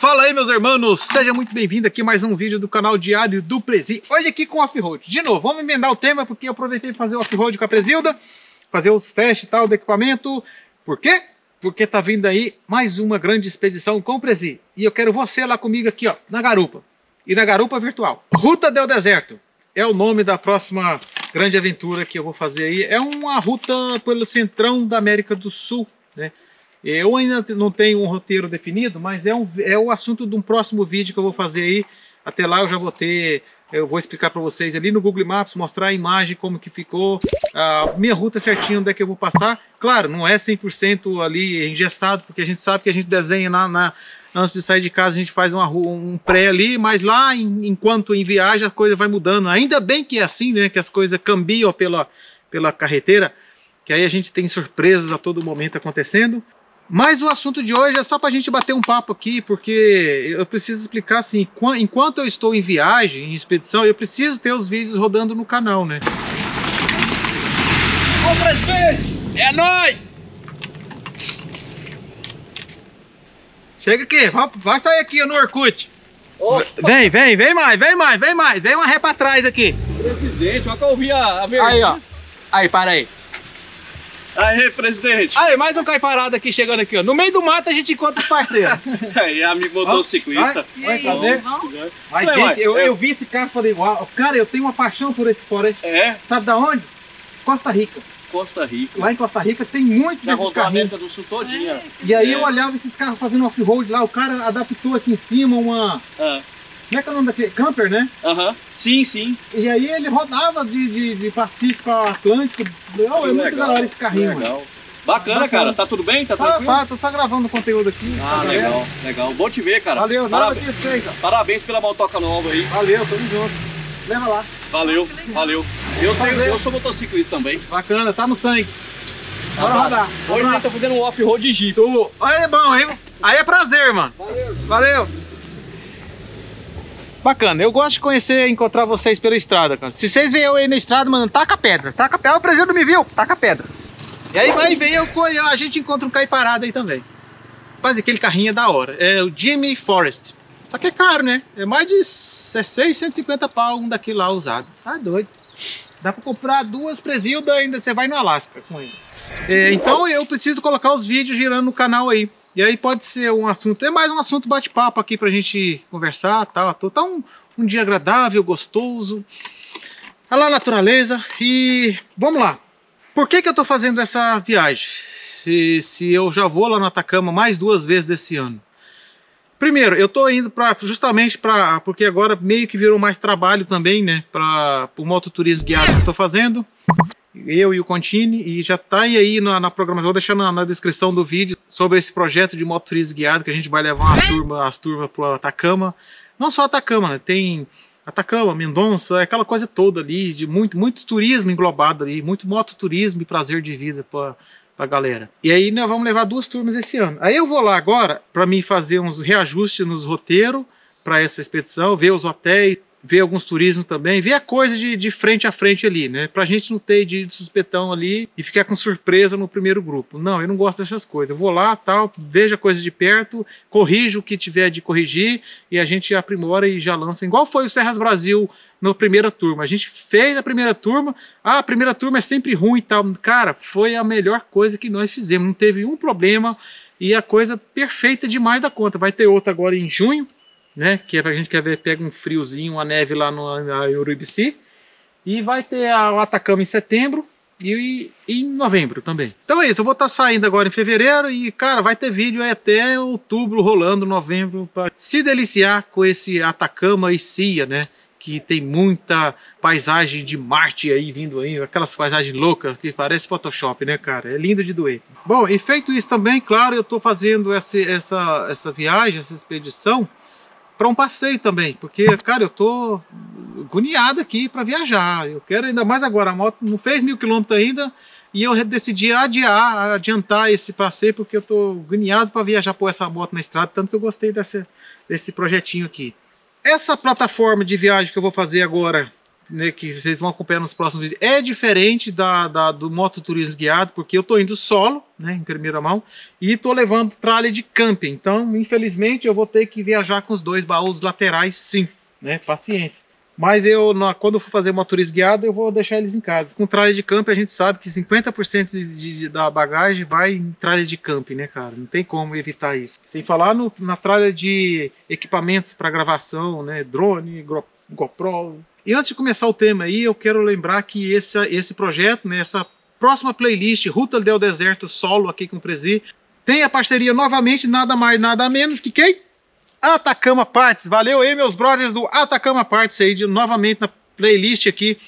Fala aí meus irmãos, seja muito bem-vindo aqui a mais um vídeo do canal Diário do Prezi. Hoje aqui com off-road. De novo, vamos emendar o tema porque eu aproveitei para fazer o off-road com a Prezilda, fazer os testes e tal do equipamento. Por quê? Porque tá vindo aí mais uma grande expedição com o Prezi. E eu quero você lá comigo aqui, ó, na garupa. E na garupa virtual. Ruta del Deserto é o nome da próxima grande aventura que eu vou fazer aí. É uma ruta pelo centrão da América do Sul, né? Eu ainda não tenho um roteiro definido, mas é, um, é o assunto de um próximo vídeo que eu vou fazer aí. Até lá eu já vou ter, eu vou explicar para vocês ali no Google Maps, mostrar a imagem, como que ficou, a minha ruta certinho onde é que eu vou passar. Claro, não é 100% ali engessado, porque a gente sabe que a gente desenha na, na antes de sair de casa a gente faz uma, um pré ali, mas lá em, enquanto em viagem a coisa vai mudando. Ainda bem que é assim, né, que as coisas cambiam pela, pela carreteira, que aí a gente tem surpresas a todo momento acontecendo. Mas o assunto de hoje é só para a gente bater um papo aqui, porque eu preciso explicar assim, enquanto eu estou em viagem, em expedição, eu preciso ter os vídeos rodando no canal, né? Ô presidente! É nóis! Chega aqui, vai sair aqui no Orkut. Opa. Vem, vem, vem mais, vem mais, vem mais, vem uma ré pra trás aqui. Presidente, olha que eu ouvi a, a. Aí, ó. Aí, para aí. Aí, presidente. Aí, mais um caiparada aqui chegando aqui, ó. No meio do mato a gente encontra os parceiros. aí, amigo motociclista. Vai, prazer. Mas, gente, eu, eu vi esse carro e falei, uau, cara, eu tenho uma paixão por esse Forest. É? Sabe da onde? Costa Rica. Costa Rica. Lá em Costa Rica tem muito Na desses carrinhos. do Sul todinha. É. E aí é. eu olhava esses carros fazendo off-road lá, o cara adaptou aqui em cima uma... Ah. Como é que é o nome daquele? Camper, né? Aham. Uhum. Sim, sim. E aí ele rodava de, de, de Pacífico ao Atlântico. Oh, é muito legal, da hora esse carrinho. Legal. Mano. Bacana, Bacana, cara. Tá tudo bem? Tá tá, tranquilo? Tá, tô só gravando o conteúdo aqui. Ah, legal, legal. Bom te ver, cara. Valeu, Parabéns, nada disso aí, cara. Parabéns pela motoca nova aí. Valeu, tamo junto. Leva lá. Valeu, valeu. Eu, tenho, eu sou motociclista também. Bacana, tá no sangue. Bora rodar. Hoje a gente tá fazendo um off-road de Jeep. Aí é bom, hein? Aí é prazer, mano. Valeu. Valeu. Bacana, eu gosto de conhecer e encontrar vocês pela estrada, cara. Se vocês veem eu aí na estrada, mano, taca pedra. Taca pedra. O presidente não me viu? Taca pedra. E aí vai vem eu, a gente encontra um caiparada aí também. Mas aquele carrinho é da hora. É o Jimmy Forest. Só que é caro, né? É mais de 650 pau um daquele lá usado. Tá doido. Dá pra comprar duas Presilda ainda você vai no Alasca com ele. É, então eu preciso colocar os vídeos girando no canal aí. E aí pode ser um assunto, é mais um assunto bate-papo aqui pra gente conversar tal. Tá um, um dia agradável, gostoso. Lá a natureza. E vamos lá. Por que, que eu tô fazendo essa viagem? Se, se eu já vou lá no Atacama mais duas vezes esse ano. Primeiro, eu tô indo para justamente para porque agora meio que virou mais trabalho também, né, para o mototurismo guiado que eu tô fazendo eu e o Contini, e já tá aí na, na programação, vou deixar na, na, descrição do vídeo sobre esse projeto de mototurismo guiado, que a gente vai levar uma turma, as turmas pro Atacama, não só Atacama, né, tem Atacama, Mendonça, aquela coisa toda ali, de muito, muito turismo englobado ali, muito mototurismo e prazer de vida para a galera. E aí nós vamos levar duas turmas esse ano. Aí eu vou lá agora para mim fazer uns reajustes nos roteiros para essa expedição, ver os hotéis, ver alguns turismo também, ver a coisa de, de frente a frente ali, né? Pra gente não ter de, de suspetão ali e ficar com surpresa no primeiro grupo. Não, eu não gosto dessas coisas. Eu vou lá, tal, vejo a coisa de perto, corrijo o que tiver de corrigir e a gente aprimora e já lança. Igual foi o Serras Brasil na primeira turma. A gente fez a primeira turma, ah, a primeira turma é sempre ruim e tal. Cara, foi a melhor coisa que nós fizemos. Não teve um problema e a coisa perfeita demais da conta. Vai ter outra agora em junho, né? Que é pra gente quer ver, pega um friozinho, uma neve lá no Urubici. E vai ter a, o Atacama em setembro e, e, em novembro também. Então é isso, eu vou estar tá saindo agora em fevereiro e, cara, vai ter vídeo até outubro rolando, novembro, para se deliciar com esse Atacama e Cia, né? Que tem muita paisagem de Marte aí vindo aí, aquelas paisagens loucas que parece Photoshop, né, cara? É lindo de doer. Bom, e feito isso também, claro, eu estou fazendo essa, essa, essa viagem, essa expedição para um passeio também, porque, cara, eu tô agoniado aqui para viajar. Eu quero ainda mais agora. A moto não fez mil quilômetros ainda e eu decidi adiar, adiantar esse passeio porque eu tô agoniado para viajar por essa moto na estrada, tanto que eu gostei desse, desse projetinho aqui. Essa plataforma de viagem que eu vou fazer agora, né, que vocês vão acompanhar nos próximos vídeos, é diferente da, da, do mototurismo guiado, porque eu tô indo solo, né, em primeira mão, e tô levando tralha de camping. Então, infelizmente, eu vou ter que viajar com os dois baús laterais, sim, né, paciência. Mas eu, na, quando eu for fazer motorismo guiado, eu vou deixar eles em casa. Com tralha de camping, a gente sabe que 50% de, de, da bagagem vai em tralha de camping, né, cara? Não tem como evitar isso. Sem falar no, na tralha de equipamentos para gravação, né? Drone, GoPro. E antes de começar o tema aí, eu quero lembrar que esse, esse projeto, né, essa próxima playlist, Ruta del Deserto solo aqui com o Prezi, tem a parceria novamente, nada mais, nada menos que quem? Atacama Parts. Valeu aí, meus brothers do Atacama Parts aí, de, novamente na playlist aqui.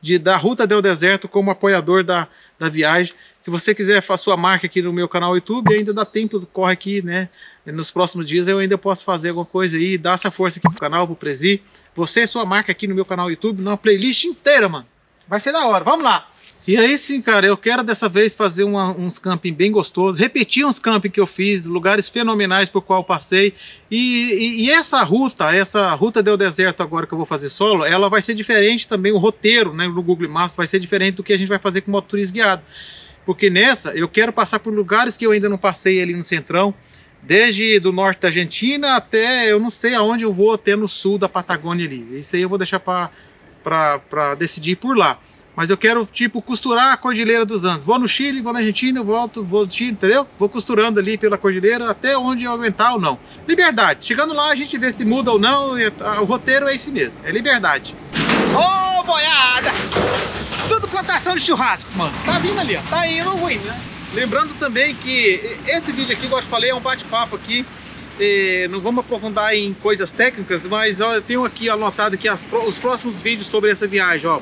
De, da Ruta del Deserto como apoiador da, da viagem. Se você quiser fazer sua marca aqui no meu canal YouTube, ainda dá tempo, corre aqui, né? Nos próximos dias eu ainda posso fazer alguma coisa aí, dar essa força aqui pro canal, pro Prezi. Você sua marca aqui no meu canal YouTube, numa playlist inteira, mano. Vai ser da hora, vamos lá! E aí sim, cara, eu quero dessa vez fazer uma, uns camping bem gostosos, repetir uns camping que eu fiz, lugares fenomenais por qual passei. E, e, e, essa ruta, essa ruta do deserto agora que eu vou fazer solo, ela vai ser diferente também, o roteiro né, no Google Maps vai ser diferente do que a gente vai fazer com motorista guiado. Porque nessa eu quero passar por lugares que eu ainda não passei ali no Centrão, desde do norte da Argentina até eu não sei aonde eu vou, até no sul da Patagônia ali. Isso aí eu vou deixar para decidir por lá. Mas eu quero, tipo, costurar a Cordilheira dos Andes. Vou no Chile, vou na Argentina, volto, vou no Chile, entendeu? Vou costurando ali pela Cordilheira até onde eu aguentar ou não. Liberdade. Chegando lá, a gente vê se muda ou não. O roteiro é esse mesmo. É liberdade. Ô, oh, boiada! Tudo plantação de churrasco, mano. Tá vindo ali, ó. Tá indo ruim, né? Lembrando também que esse vídeo aqui, igual eu falei, é um bate-papo aqui. Não vamos aprofundar em coisas técnicas, mas ó, eu tenho aqui anotado aqui as, os próximos vídeos sobre essa viagem, ó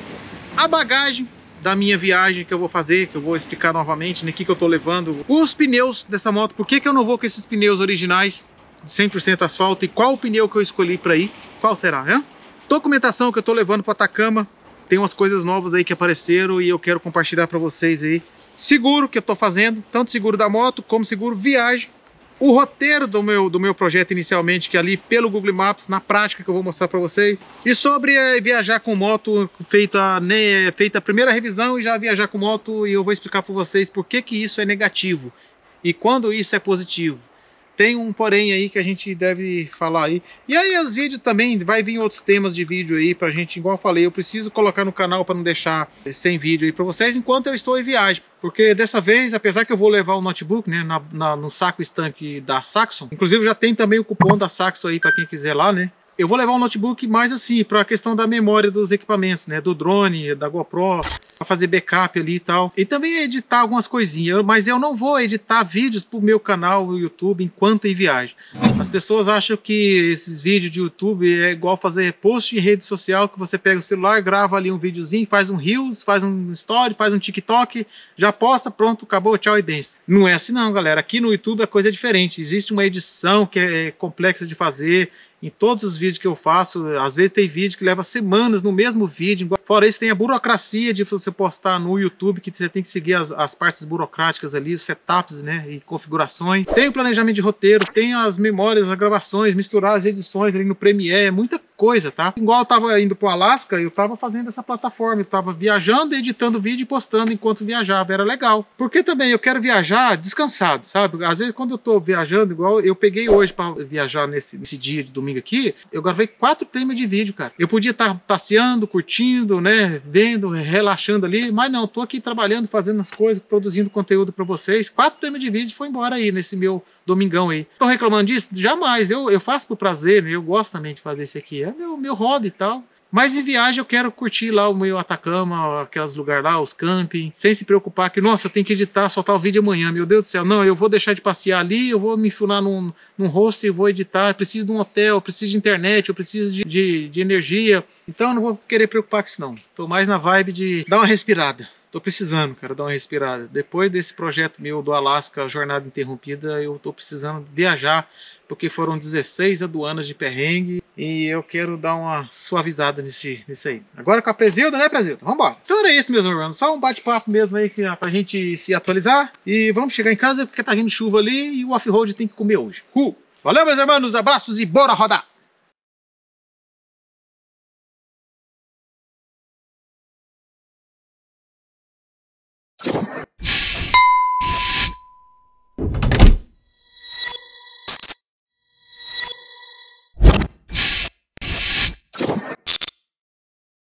a bagagem da minha viagem que eu vou fazer, que eu vou explicar novamente, né, que, que eu tô levando, os pneus dessa moto, por que, que eu não vou com esses pneus originais, 100% asfalto, e qual o pneu que eu escolhi para ir, qual será, né? Documentação que eu tô levando para Atacama, tem umas coisas novas aí que apareceram e eu quero compartilhar para vocês aí. Seguro que eu tô fazendo, tanto seguro da moto como seguro viagem, o roteiro do meu, do meu projeto inicialmente, que é ali pelo Google Maps, na prática que eu vou mostrar para vocês. E sobre é, viajar com moto, feita, né, feita a primeira revisão e já viajar com moto, e eu vou explicar para vocês por que, que isso é negativo e quando isso é positivo. Tem um porém aí que a gente deve falar aí. E aí os vídeos também, vai vir outros temas de vídeo aí pra gente, igual eu falei, eu preciso colocar no canal para não deixar sem vídeo aí para vocês enquanto eu estou em viagem. Porque dessa vez, apesar que eu vou levar o notebook, né, na, na, no saco estanque da Saxon, inclusive já tem também o cupom da Saxon aí para quem quiser lá, né? Eu vou levar um notebook mais assim, para a questão da memória dos equipamentos, né? Do drone, da GoPro, para fazer backup ali e tal. E também editar algumas coisinhas, mas eu não vou editar vídeos pro meu canal no YouTube enquanto em viagem. As pessoas acham que esses vídeos de YouTube é igual fazer post em rede social, que você pega o celular, grava ali um videozinho, faz um Reels, faz um Story, faz um TikTok, já posta, pronto, acabou, tchau e benção. Não é assim não, galera. Aqui no YouTube a coisa é diferente. Existe uma edição que é complexa de fazer, em todos os vídeos que eu faço, às vezes tem vídeo que leva semanas no mesmo vídeo. Fora isso, tem a burocracia de você postar no YouTube, que você tem que seguir as, as partes burocráticas ali, os setups, né, e configurações. Tem o planejamento de roteiro, tem as memórias, as gravações, misturar as edições ali no Premiere, é muita coisa, tá? Igual eu tava indo pro Alasca, eu tava fazendo essa plataforma, eu tava viajando, editando vídeo e postando enquanto viajava, era legal. Porque também eu quero viajar descansado, sabe? Às vezes quando eu tô viajando, igual eu peguei hoje para viajar nesse, nesse dia de domingo aqui, eu gravei quatro temas de vídeo, cara. Eu podia estar tá passeando, curtindo, né, vendo, relaxando ali, mas não, tô aqui trabalhando, fazendo as coisas, produzindo conteúdo para vocês. Quatro temas de vídeo foi embora aí nesse meu domingão aí. Tô reclamando disso? Jamais, eu, eu faço por prazer, né? eu gosto também de fazer isso aqui é meu, meu hobby e tal. Mas em viagem eu quero curtir lá o meu Atacama, aqueles lugares lá, os camping, sem se preocupar que, nossa, eu tenho que editar, soltar o vídeo amanhã, meu Deus do céu. Não, eu vou deixar de passear ali, eu vou me enfiar num, num rosto e vou editar. Eu preciso de um hotel, eu preciso de internet, eu preciso de, de, de energia. Então eu não vou querer preocupar com isso não. Tô mais na vibe de dar uma respirada. Tô precisando, cara, dar uma respirada. Depois desse projeto meu do Alasca, Jornada Interrompida, eu tô precisando viajar, porque foram 16 aduanas de perrengue e eu quero dar uma suavizada nesse, nisso aí. Agora com a Presilda, né, Presilda? Vambora. Então era isso, meus irmãos. Só um bate-papo mesmo aí pra gente se atualizar. E vamos chegar em casa porque tá vindo chuva ali e o off-road tem que comer hoje. Uh! Valeu, meus irmãos, abraços e bora rodar!